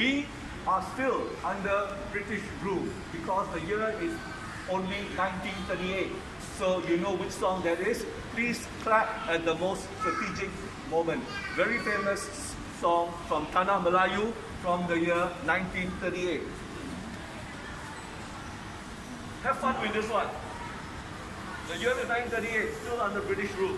We are still under British rule because the year is only 1938. So you know which song that is. Please clap at the most strategic moment. Very famous song from Tanah Melayu from the year 1938. Have fun with this one. The year is 1938, still under British rule.